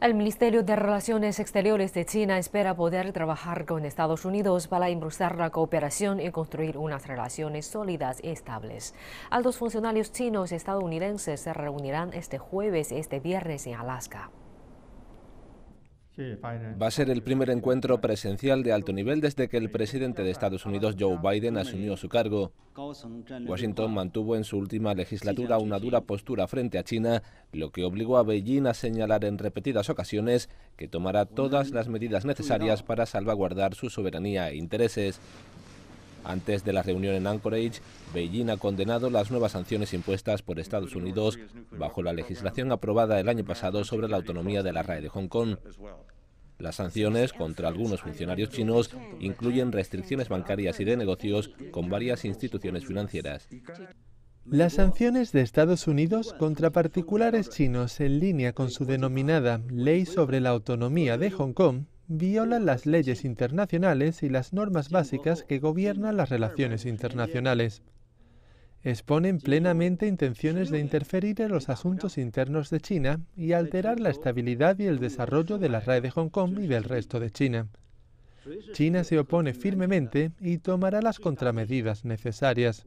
El Ministerio de Relaciones Exteriores de China espera poder trabajar con Estados Unidos para impulsar la cooperación y construir unas relaciones sólidas y estables. Altos funcionarios chinos estadounidenses se reunirán este jueves y este viernes en Alaska. Va a ser el primer encuentro presencial de alto nivel desde que el presidente de Estados Unidos, Joe Biden, asumió su cargo. Washington mantuvo en su última legislatura una dura postura frente a China, lo que obligó a Beijing a señalar en repetidas ocasiones que tomará todas las medidas necesarias para salvaguardar su soberanía e intereses. Antes de la reunión en Anchorage, Beijing ha condenado las nuevas sanciones impuestas por Estados Unidos bajo la legislación aprobada el año pasado sobre la autonomía de la RAE de Hong Kong. Las sanciones contra algunos funcionarios chinos incluyen restricciones bancarias y de negocios con varias instituciones financieras. Las sanciones de Estados Unidos contra particulares chinos en línea con su denominada Ley sobre la Autonomía de Hong Kong violan las leyes internacionales y las normas básicas que gobiernan las relaciones internacionales. Exponen plenamente intenciones de interferir en los asuntos internos de China y alterar la estabilidad y el desarrollo de la RAE de Hong Kong y del resto de China. China se opone firmemente y tomará las contramedidas necesarias.